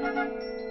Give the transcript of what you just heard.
Música